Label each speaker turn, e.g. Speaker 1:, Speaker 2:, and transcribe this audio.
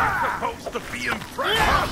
Speaker 1: am supposed to be impressed? Huh?